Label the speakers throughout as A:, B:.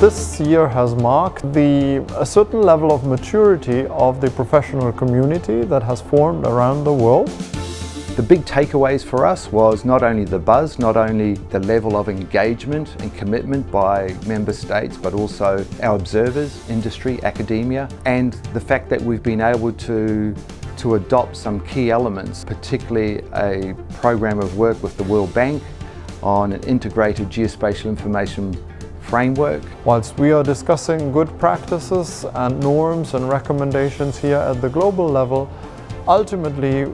A: This year has marked the, a certain level of maturity of the professional community that has formed around the world.
B: The big takeaways for us was not only the buzz, not only the level of engagement and commitment by member states, but also our observers, industry, academia, and the fact that we've been able to to adopt some key elements, particularly a program of work with the World Bank on an integrated geospatial information framework.
A: Whilst we are discussing good practices and norms and recommendations here at the global level, ultimately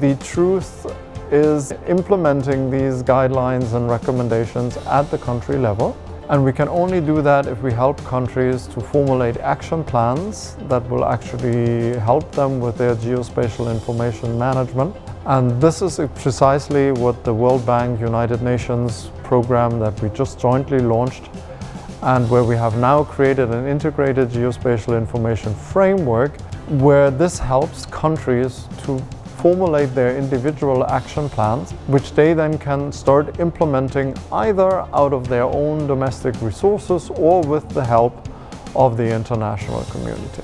A: the truth is implementing these guidelines and recommendations at the country level. And we can only do that if we help countries to formulate action plans that will actually help them with their geospatial information management. And this is precisely what the World Bank United Nations program that we just jointly launched and where we have now created an integrated geospatial information framework where this helps countries to formulate their individual action plans, which they then can start implementing either out of their own domestic resources or with the help of the international community.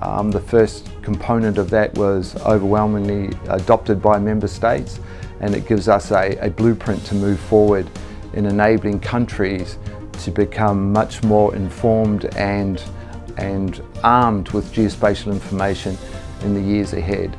B: Um, the first component of that was overwhelmingly adopted by member states and it gives us a, a blueprint to move forward in enabling countries to become much more informed and, and armed with geospatial information in the years ahead.